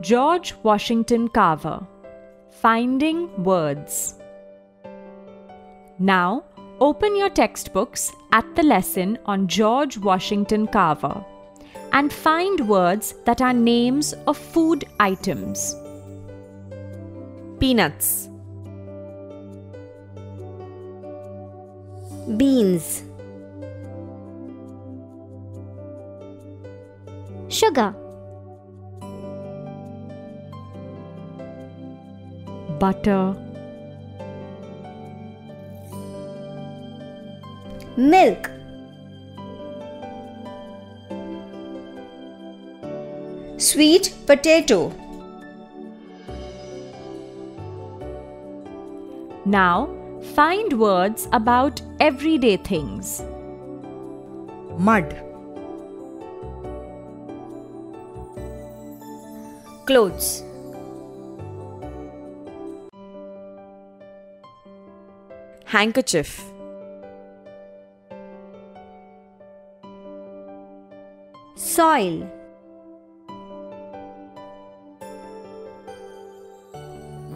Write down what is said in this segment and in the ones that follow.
George Washington Carver Finding Words. Now, open your textbooks at the lesson on George Washington Carver and find words that are names of food items. Peanuts. beans, sugar, Butter, milk, Sweet potato. Now, find words about everyday things. mud, Clothes. Handkerchief. soil,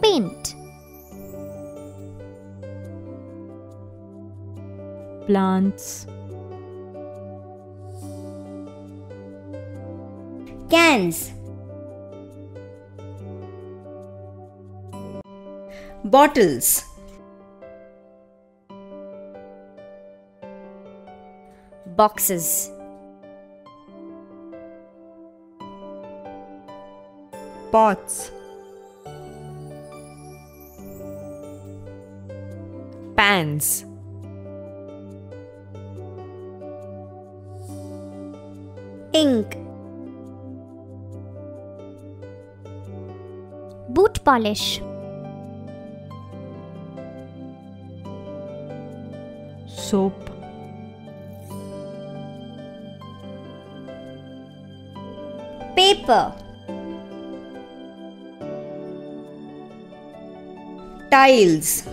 paint, Plants, cans, Bottles. Boxes, pots, Pans. ink, boot polish, soap, paper, Tiles.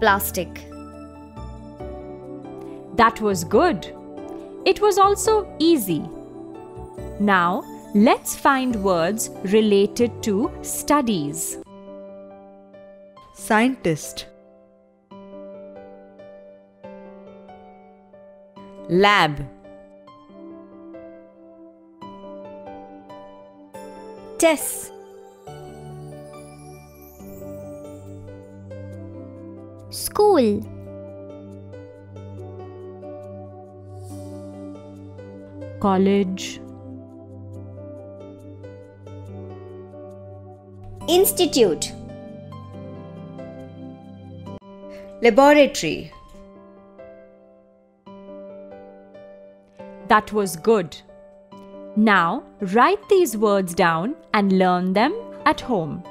plastic, That was good. It was also easy. Now, let's find words related to studies. scientist, Lab. chess, school, College, institute, Laboratory. That was good. Now, write these words down and learn them at home.